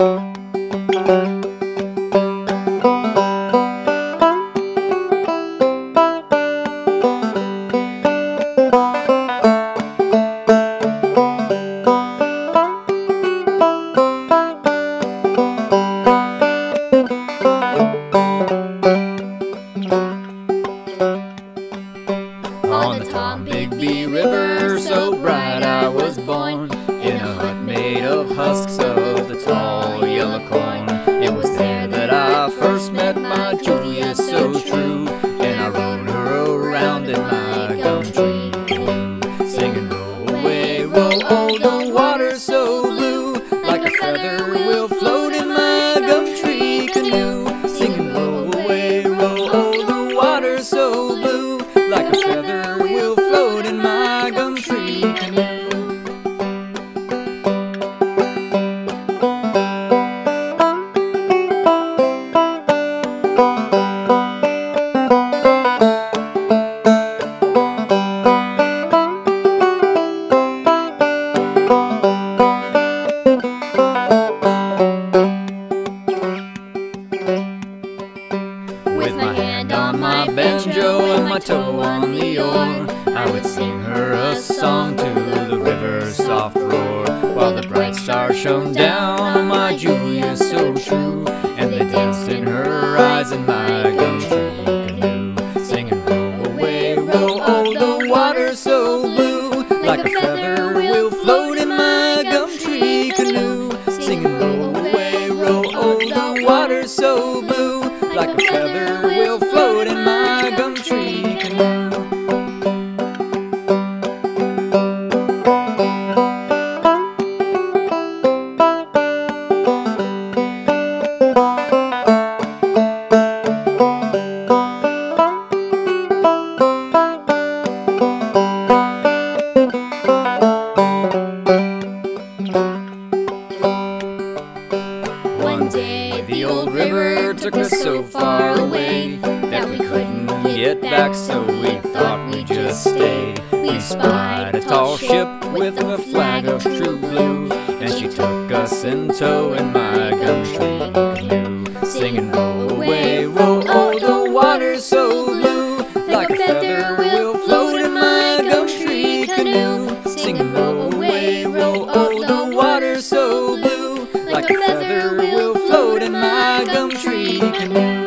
On the Tombigbee River, so bright I was born. In a hut made of husks my Julia is so true, and I rode her around in my gum tree. Singing row away, row, oh the water's so blue, like a feather will float in my gum tree canoe, singing row away, row, oh the water's so on my banjo and my toe on the oar, I would sing her a song to the river's soft roar, while the bright stars shone down on my Julia so true, and they danced in her eyes in my gum tree canoe, singing roll away, roll, oh the water so blue, like a feather will float in my gum tree canoe, singing roll away, roll, oh the water so blue, like a feather us so far away that we couldn't get back, so we thought we'd just stay. We spied a tall ship with a flag of true blue, and she took us in tow in my gum tree canoe, singing roll away, a gum tree canoe.